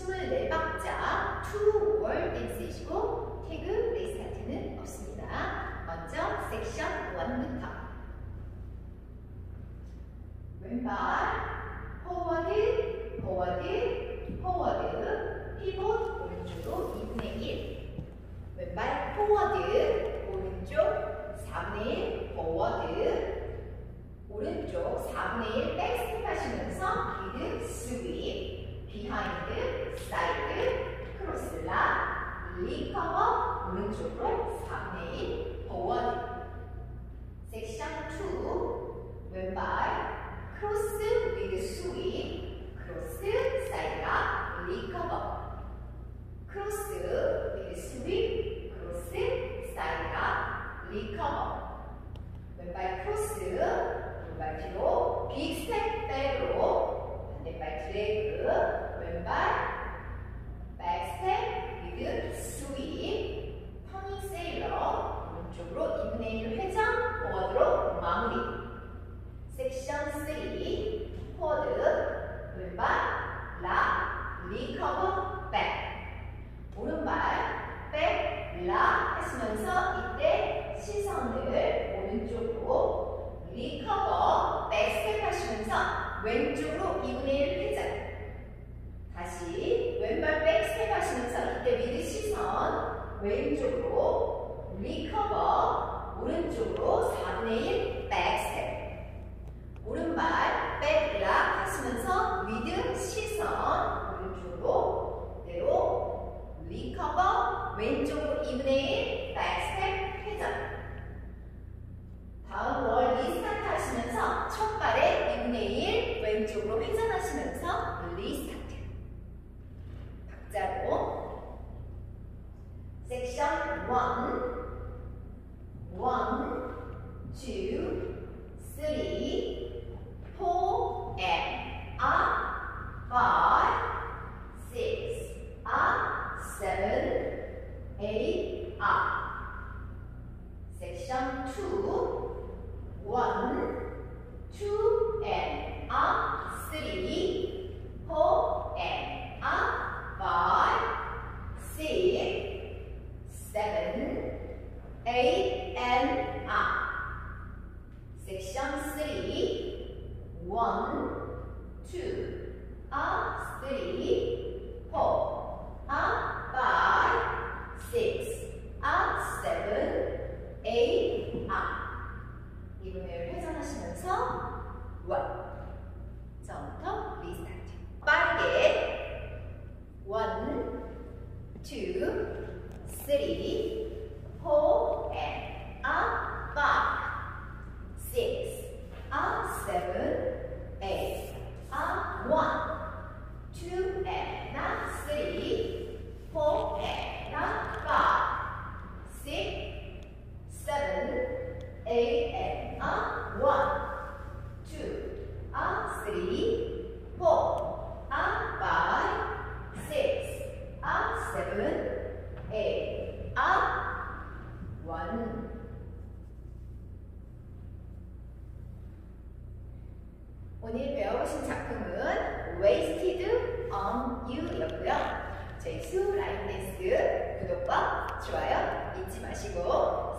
24박자 Two Wall Dance이시고 tag restart는 없습니다. 먼저 섹션 1부터 왼발 forward forward forward pivot 오른쪽으로 2분의 1 왼발 forward 오른쪽 4분의 1 forward 오른쪽 4분의 1 back step 하시면서 미드 스윗 behind side cross rock recover 오른쪽으로 4분의 1 forward section 2 왼발 cross with sweep cross side rock recover. cross with sweep cross side rock recover 왼발 cross 왼발 뒤로 big step back으로 반대발 드래그 왼발 back step with sweep turning sailor 오른쪽으로 2분의 1 회전 forward로 마무리 섹션 3 forward 왼발 rock recover back. 오른발 back, rock 하시면서 이때 시선을 오른쪽으로 recover back step 하시면서 왼쪽으로 2분의 1 회전. 다시 왼발 back step 하시면서 이때 with 시선 왼쪽으로 recover 오른쪽으로 4분의 1 back step 오른발 back rock 하시면서 with 시선 오른쪽으로 그대로 recover 왼쪽으로 2분의 1 back step 회전. 다음 월 리스타트 하시면서 첫 발에 2분의 1 왼쪽으로 회전하시면서 리스타트. 박자로. 섹션 1 1 2 3 two, city, 마시고